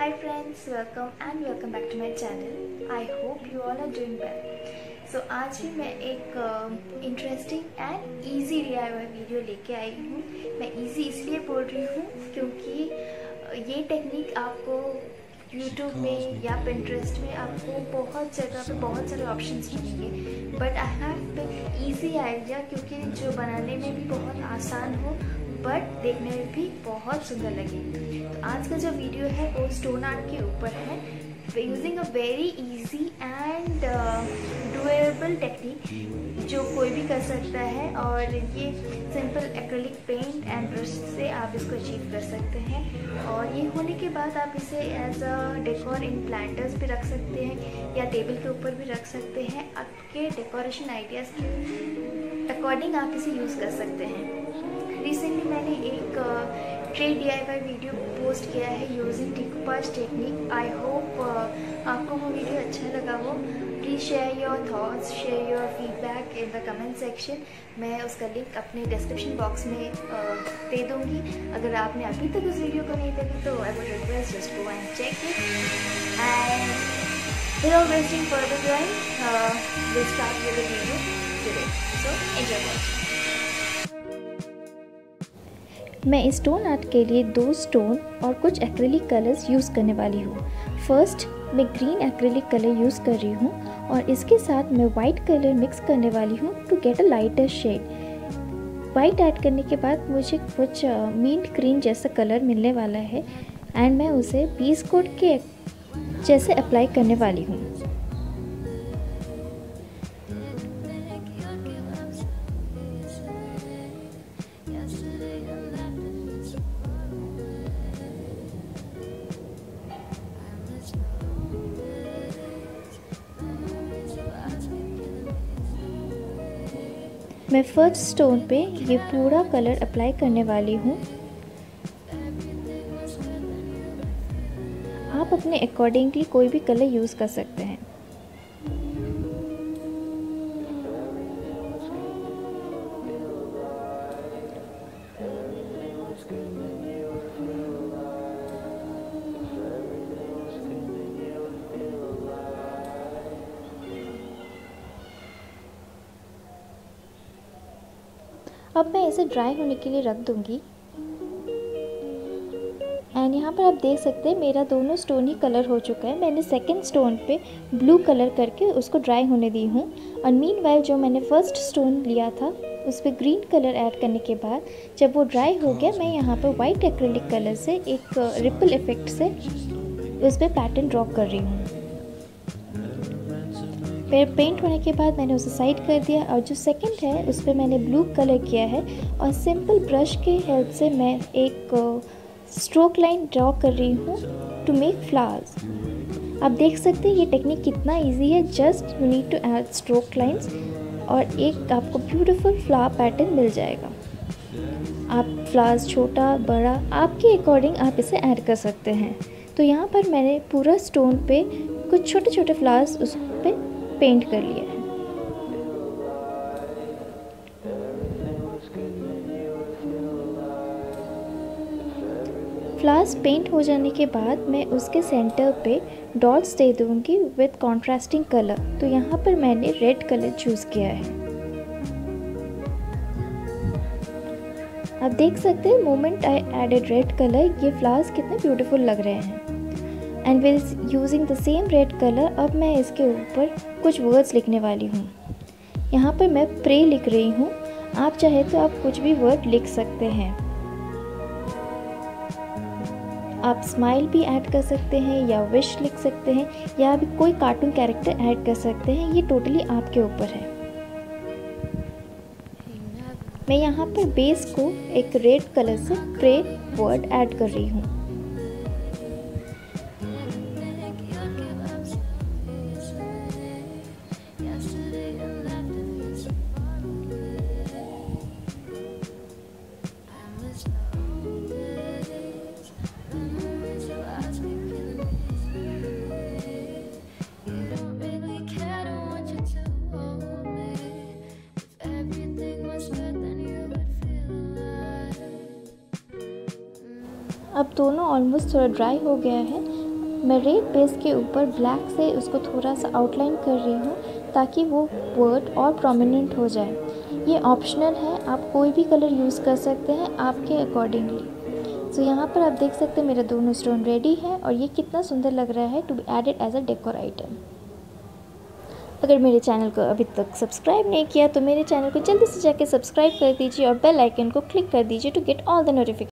Hi friends, welcome and welcome back to my channel. I hope you all are doing well. So आज भी मैं एक interesting and easy D video लेके आई हूँ मैं इजी इसलिए बोल रही हूँ क्योंकि uh, ये टेक्निक आपको यूट्यूब में या पिंट्रेस्ट में आपको बहुत जगह पे बहुत सारे ऑप्शंस मिलेंगे but I have pick easy idea क्योंकि जो बनाने में भी बहुत आसान हो बट देखने में भी बहुत सुंदर लगे। तो आज का जो वीडियो है, वो स्टोन आर्ट के ऊपर है। Using a very easy and doable technique जो कोई भी कर सकता है और ये simple acrylic paint and brush से आप इसको अचीव कर सकते हैं। और ये होने के बाद आप इसे as a decor in planters भी रख सकते हैं या टेबल के ऊपर भी रख सकते हैं। आपके डेकोरेशन आइडियाज़ के अकॉर्डिंग आप इसे यूज़ कर सकते हैं। रिसेंटली मैंने एक trade D I Y video post किया है यूजिंग टिकपास टेक्निक आई होप आपको वो वीडियो अच्छा लगा हो. Please share your thoughts share your feedback in the comment section मैं उसका लिंक अपने डिस्क्रिप्शन बॉक्स में दे दूँगी. अगर आपने अभी तक उस वीडियो को नहीं देखा तो I would request just go and check it and without wasting further time. Uh, we'll start with the video today. So enjoy मैं स्टोन आर्ट के लिए दो स्टोन और कुछ एक्रेलिक कलर्स यूज़ करने वाली हूँ। फ़र्स्ट मैं ग्रीन एक्रेलिक कलर यूज़ कर रही हूँ और इसके साथ मैं वाइट कलर मिक्स करने वाली हूँ to get a lighter shade white add करने के बाद मुझे कुछ मिंट ग्रीन जैसा कलर मिलने वाला है एंड मैं उसे पीस कोट के जैसे अप्लाई करने वाली हूँ। मैं फ़र्स्ट स्टोन पे ये पूरा कलर अप्लाई करने वाली हूँ। आप अपने अकॉर्डिंगली कोई भी कलर यूज़ कर सकते हैं। अब मैं इसे ड्राई होने के लिए रख दूँगी। एंड यहाँ पर आप देख सकते हैं, मेरा दोनों स्टोन ही कलर हो चुका है। मैंने सेकंड स्टोन पे ब्लू कलर करके उसको ड्राई होने दी हूँ। और मीन वाइल जो मैंने फ़र्स्ट स्टोन लिया था, उस पर ग्रीन कलर ऐड करने के बाद, जब वो ड्राई हो गया, मैं यहाँ पर वाइट एक्रेलिक कलर से एक रिपल इफ़ेक्ट से उस पर पैटर्न ड्रॉ कर रही हूँ। फिर पेंट होने के बाद मैंने उसे साइड कर दिया और जो सेकंड है, उस पर मैंने ब्लू कलर किया है और सिंपल ब्रश के हेल्प से मैं एक स्ट्रोक लाइन ड्रॉ कर रही हूँ टू मेक फ्लावर्स आप देख सकते हैं ये टेक्निक कितना इजी है। Just you need to add stroke lines और एक आपको ब्यूटीफुल फ्लावर पैटर्न मिल जाएगा। आप फ्लावर्स छोटा, बड़ा, आपके अकॉर्डिंग आप इसे ऐड कर सकते हैं। तो यहाँ पर मैंने पूरा स्टोन पे कुछ छोटे छोटे फ्लावर्स उस पर पेंट कर लिया है। फ्लावर्स पेंट हो जाने के बाद मैं उसके सेंटर पे डॉट्स दे दूँगी विद कॉन्ट्रास्टिंग कलर। तो यहाँ पर मैंने रेड कलर चूज़ किया है। आप देख सकते हैं moment I added red colour ये फ्लावर्स कितने ब्यूटीफुल लग रहे हैं। And with using the same red colour अब मैं इसके ऊपर कुछ वर्ड्स लिखने वाली हूँ। यहाँ पर मैं प्रे लिख रही हूँ। आप चाहे तो आप कुछ भी वर्ड लिख सकते हैं। आप स्माइल भी ऐड कर सकते हैं या विश लिख सकते हैं या भी कोई कार्टून कैरेक्टर ऐड कर सकते हैं, ये टोटली आपके ऊपर है। मैं यहाँ पर बेस को एक रेड कलर से प्रे वर्ड ऐड कर रही हूँ। अब दोनों ऑलमोस्ट थोड़ा ड्राई हो गया है। मैं रेड बेस के ऊपर ब्लैक से उसको थोड़ा सा आउटलाइन कर रही हूँ ताकि वो वर्ड और प्रोमिनेंट हो जाए। ये ऑप्शनल है, आप कोई भी कलर यूज़ कर सकते हैं आपके अकॉर्डिंगली सो यहाँ पर आप देख सकते हैं मेरा दोनों स्टोन रेडी है और ये कितना सुंदर लग रहा है to be added as a decor item अगर मेरे चैनल को अभी तक सब्सक्राइब नहीं किया तो मेरे चैनल को जल्दी से जाकर सब्सक्राइब कर दीजिए और बेल आइकन को क्लिक कर दीजिए to get all the notification